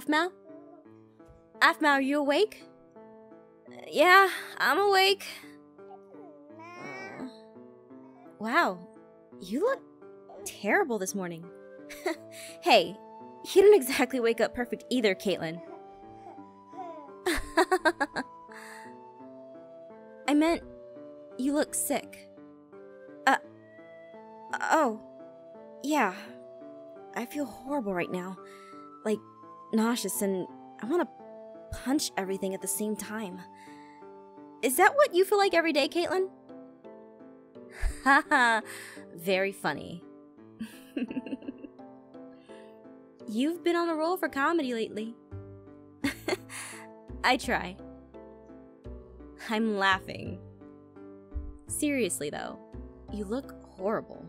Aphmau? Aphmau, are you awake? Yeah, I'm awake. Wow, you look terrible this morning. hey, you didn't exactly wake up perfect either, Katelyn. I meant, you look sick. Uh, oh, yeah. I feel horrible right now. Like, nauseous, and I want to punch everything at the same time. Is that what you feel like every day, Katelyn? Haha, very funny. You've been on a roll for comedy lately. I try. I'm laughing. Seriously, though, you look horrible.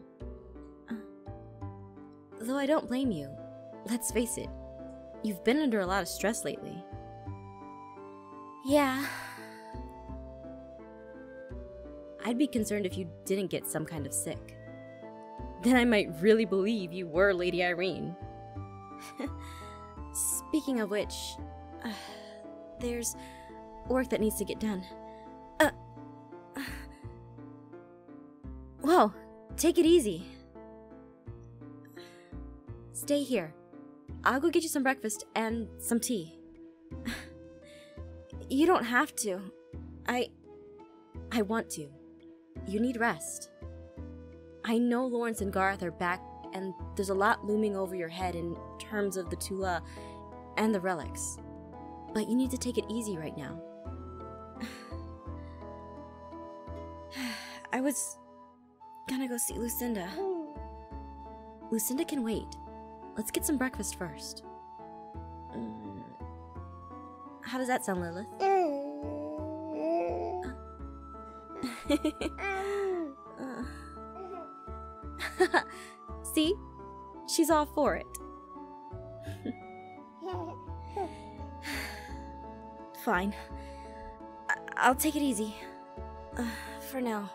Uh, though I don't blame you. Let's face it, you've been under a lot of stress lately. Yeah. I'd be concerned if you didn't get some kind of sick. Then I might really believe you were Lady Irene. Speaking of which, uh, there's work that needs to get done. Uh, uh, whoa, take it easy. Stay here. I'll go get you some breakfast and some tea. You don't have to. I. I want to. You need rest. I know Laurance and Garroth are back, and there's a lot looming over your head in terms of the Tula and the relics. But you need to take it easy right now. I was gonna go see Lucinda. Oh. Lucinda can wait. Let's get some breakfast first. Mm. How does that sound, Lilith? See? She's all for it. Fine. I- will take it easy. Uh, for now.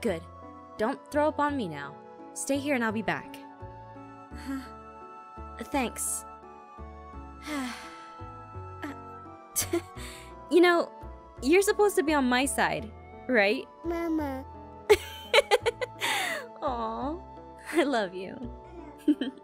Good. Don't throw up on me now. Stay here and I'll be back. Uh-huh. Uh, thanks. Uh, you know, you're supposed to be on my side, right? Mama. Aw, I love you.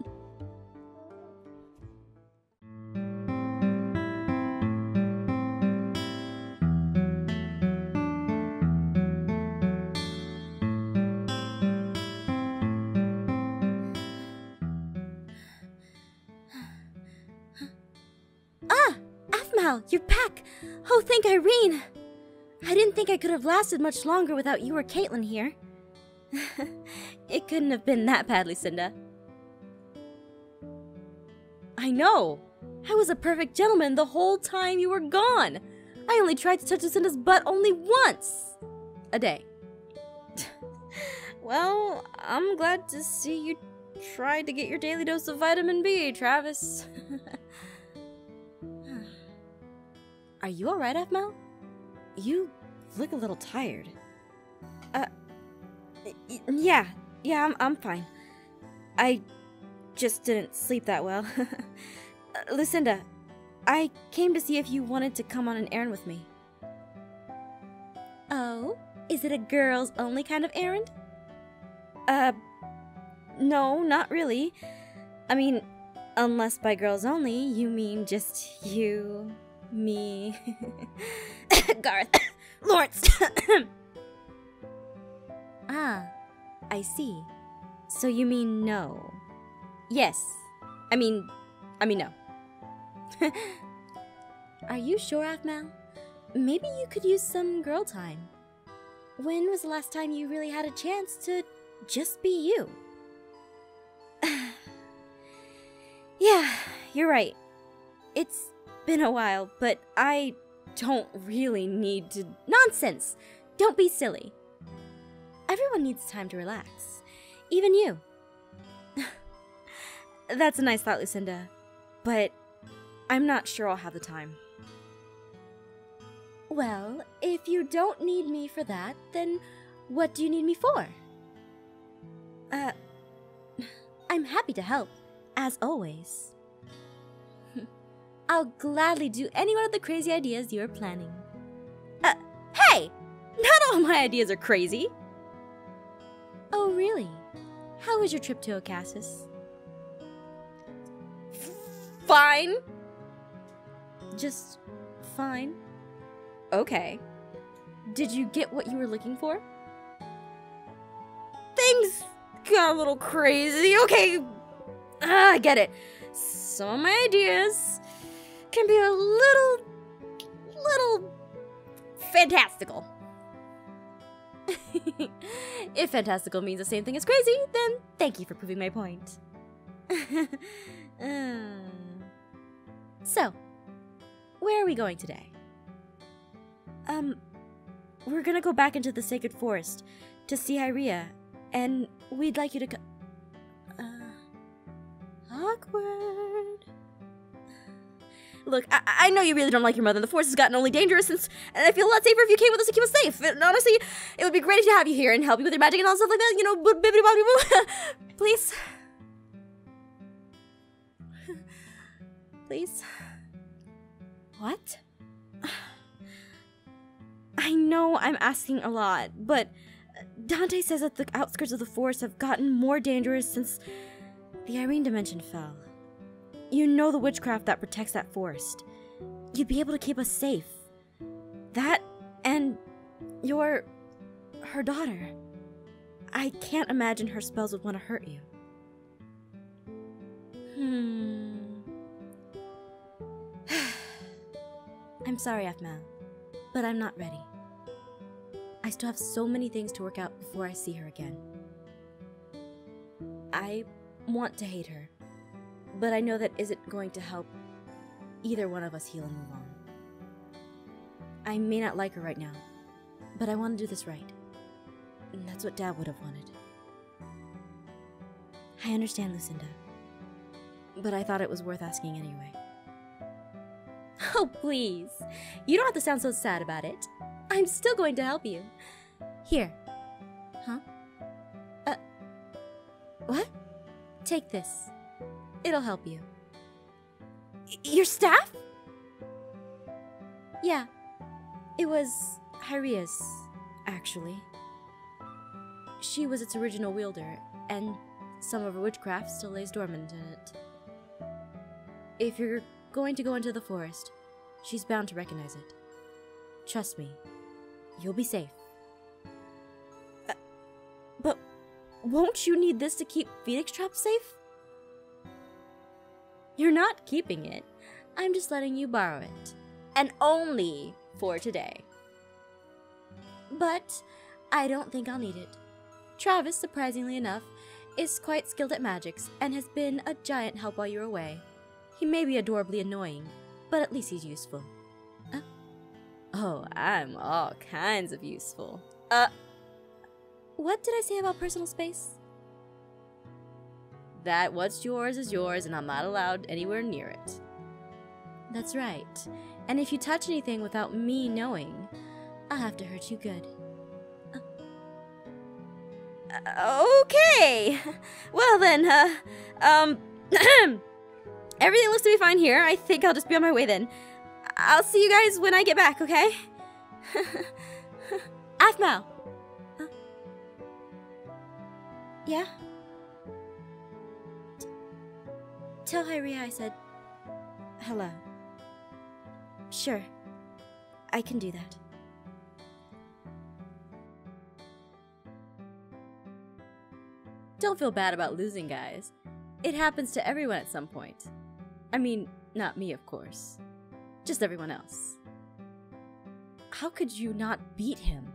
Aphmau, you're back! Oh, thank Irene! I didn't think I could have lasted much longer without you or Katelyn here. it couldn't have been that bad, Lucinda. I know! I was a perfect gentleman the whole time you were gone! I only tried to touch Lucinda's butt only once! A day. well, I'm glad to see you tried to get your daily dose of vitamin B, Travis. Are you alright, Aphmau? You look a little tired. Uh, yeah, yeah, I'm, I'm fine. I just didn't sleep that well. uh, Lucinda, I came to see if you wanted to come on an errand with me. Oh, is it a girls only kind of errand? Uh, no, not really. I mean, unless by girls only you mean just you, me, Garroth, Laurance. ah, I see. So you mean no? Yes. I mean, I mean no. Are you sure, Aphmau? Maybe you could use some girl time. When was the last time you really had a chance to just be you? Yeah, you're right. It's been a while, but I don't really need to. Nonsense! Don't be silly. Everyone needs time to relax. Even you. That's a nice thought, Lucinda. But I'm not sure I'll have the time. Well, if you don't need me for that, then what do you need me for? Uh, I'm happy to help, as always. I'll gladly do any one of the crazy ideas you are planning. Uh, hey! Not all my ideas are crazy! Oh, really? How was your trip to O'Khasis? Fine. Just fine. Okay. Did you get what you were looking for? Things got a little crazy. Okay. Ah, I get it. Some of my ideas can be a little, little fantastical. if fantastical means the same thing as crazy, then thank you for proving my point. uh, so, where are we going today? Um, we're gonna go back into the sacred forest to see Hyria, and we'd like you to co- uh, awkward. Look, I, I know you really don't like your mother. The force has gotten only dangerous since, and I feel a lot safer if you came with us to keep us safe. And honestly, it would be great to have you here and help you with your magic and all stuff like that. You know. Please. Please. What? I know I'm asking a lot, but Dante says that the outskirts of the forest have gotten more dangerous since the Irene dimension fell. You know the witchcraft that protects that forest. You'd be able to keep us safe. That and your. her daughter. I can't imagine her spells would want to hurt you. Hmm. I'm sorry, Aphmau, but I'm not ready. I still have so many things to work out before I see her again. I want to hate her, but I know that isn't going to help either one of us heal and move on. I may not like her right now, but I want to do this right. And that's what Dad would have wanted. I understand, Lucinda, but I thought it was worth asking anyway. Oh, please. You don't have to sound so sad about it. I'm still going to help you. Here. Take this. It'll help you. Y- your staff? Yeah. It was Hyria's, actually. She was its original wielder, and some of her witchcraft still lays dormant in it. If you're going to go into the forest, she's bound to recognize it. Trust me, you'll be safe. Won't you need this to keep Phoenix Drop safe? You're not keeping it. I'm just letting you borrow it. And only for today. But I don't think I'll need it. Travis, surprisingly enough, is quite skilled at magics and has been a giant help while you're away. He may be adorably annoying, but at least he's useful. Uh, oh, I'm all kinds of useful. Uh, what did I say about personal space? That what's yours is yours, and I'm not allowed anywhere near it. That's right. And if you touch anything without me knowing, I'll have to hurt you good. Uh, okay. Well then, uh, um, everything looks to be fine here. I think I'll just be on my way then. I'll see you guys when I get back, okay? Aphmau. Yeah? T- tell Hyria I said hello. Sure. I can do that. Don't feel bad about losing, guys. It happens to everyone at some point. I mean, not me, of course. Just everyone else. How could you not beat him?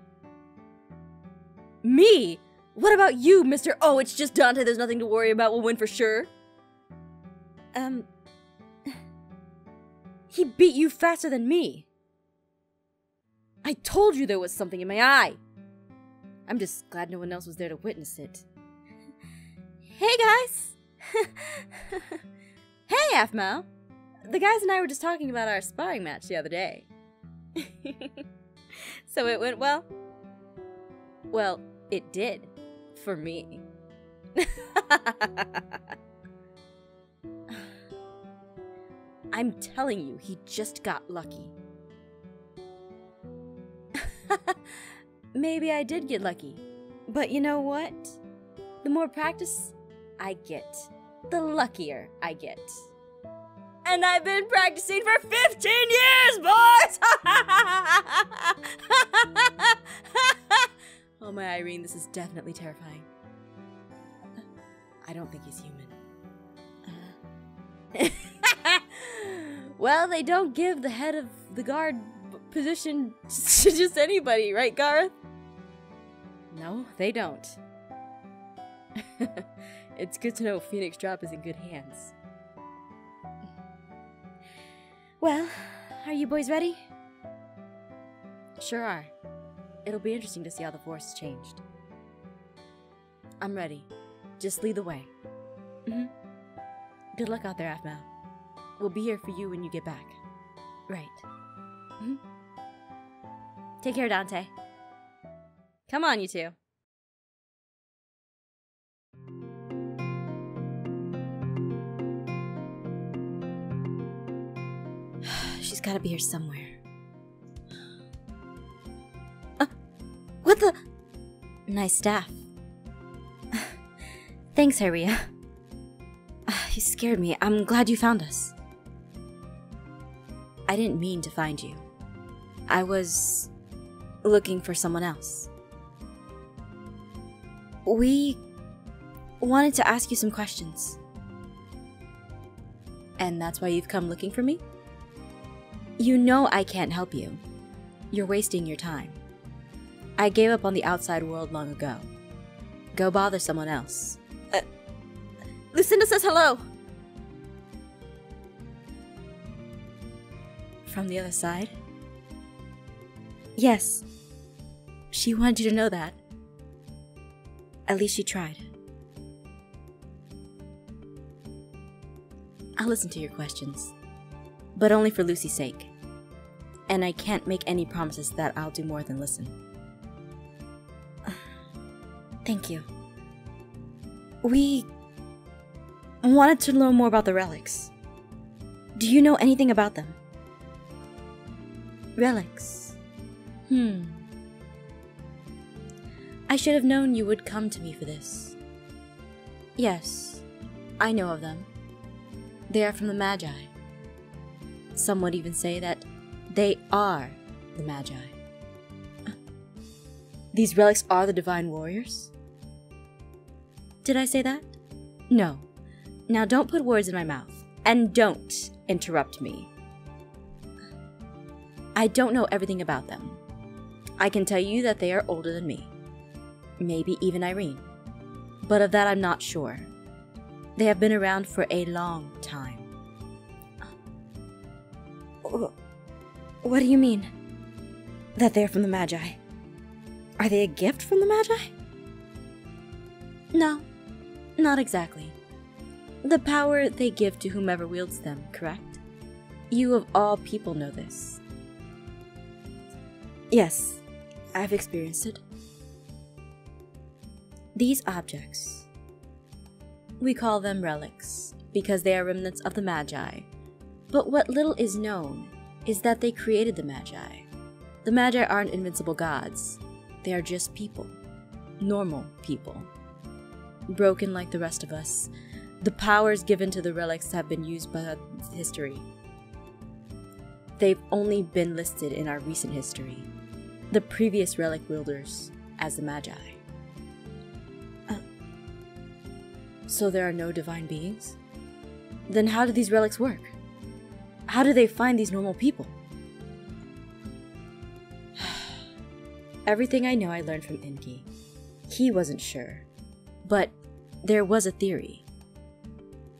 Me? What about you, Mr. Oh, it's just Dante, there's nothing to worry about, we'll win for sure? Um. He beat you faster than me. I told you there was something in my eye. I'm just glad no one else was there to witness it. Hey guys! hey Aphmau! The guys and I were just talking about our sparring match the other day. so it went well? Well, it did. For me. I'm telling you, he just got lucky. Maybe I did get lucky. But you know what? The more practice I get, the luckier I get. And I've been practicing for 15 years, boys! Irene, this is definitely terrifying. I don't think he's human. well, they don't give the head of the guard position to just anybody, right, Garroth? No, they don't. it's good to know Phoenix Drop is in good hands. Well, are you boys ready? Sure are. It'll be interesting to see how the force changed. I'm ready. Just lead the way. Mm-hmm. Good luck out there, Aphmau. We'll be here for you when you get back. Right. Mm-hmm. Take care, Dante. Come on, you two. She's gotta be here somewhere. Nice staff. Thanks, Hyria. Ah, you scared me. I'm glad you found us. I didn't mean to find you. I was looking for someone else. We wanted to ask you some questions. And that's why you've come looking for me? You know I can't help you. You're wasting your time. I gave up on the outside world long ago. Go bother someone else. Uh, Lucinda says hello! From the other side? Yes. She wanted you to know that. At least she tried. I'll listen to your questions, but only for Lucy's sake. And I can't make any promises that I'll do more than listen. Thank you. We wanted to learn more about the relics. Do you know anything about them? Relics. Hmm. I should have known you would come to me for this. Yes, I know of them. They are from the Magi. Some would even say that they are the Magi. These relics are the Divine Warriors? Did I say that? No. Now don't put words in my mouth. And don't interrupt me. I don't know everything about them. I can tell you that they are older than me maybe even Irene. But of that I'm not sure. They have been around for a long time. What do you mean? That they're from the Magi? Are they a gift from the Magi? No, not exactly. The power they give to whomever wields them, correct? You of all people know this. Yes, I've experienced it. These objects, we call them relics because they are remnants of the Magi. But what little is known is that they created the Magi. The Magi aren't invincible gods, they are just people. Normal people. Broken like the rest of us, the powers given to the relics have been used by history. They've only been listed in our recent history, the previous relic wielders as the Magi. Uh, so there are no divine beings? Then how do these relics work? How do they find these normal people? Everything I know I learned from Enki. He wasn't sure. But there was a theory.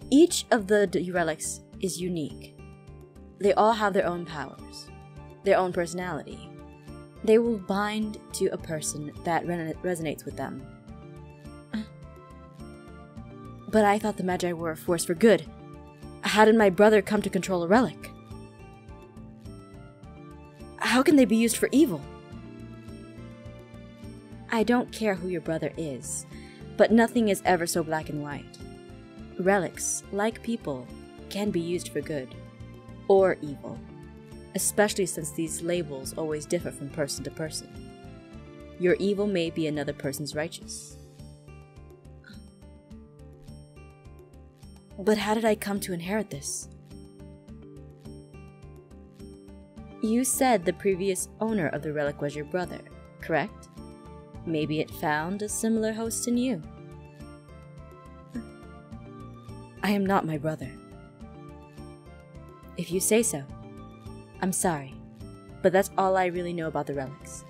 Each of the relics is unique. They all have their own powers, their own personality. They will bind to a person that resonates with them but I thought the Magi were a force for good. How did my brother come to control a relic? How can they be used for evil? I don't care who your brother is, but nothing is ever so black and white. Relics, like people, can be used for good, or evil, especially since these labels always differ from person to person. Your evil may be another person's righteous. But how did I come to inherit this? You said the previous owner of the relic was your brother, correct? Maybe it found a similar host in you. I am not my brother. If you say so. I'm sorry, but that's all I really know about the relics.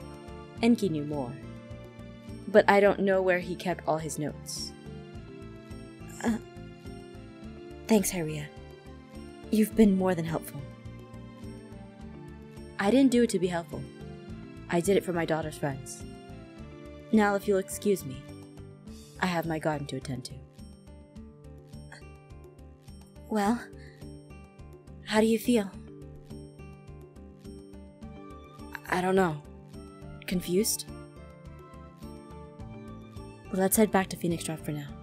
Enki knew more. But I don't know where he kept all his notes. Uh, thanks, Hyria. You've been more than helpful. I didn't do it to be helpful. I did it for my daughter's friends. Now, if you'll excuse me, I have my garden to attend to. Well, how do you feel? I don't know. Confused? Well, let's head back to Phoenix Drop for now.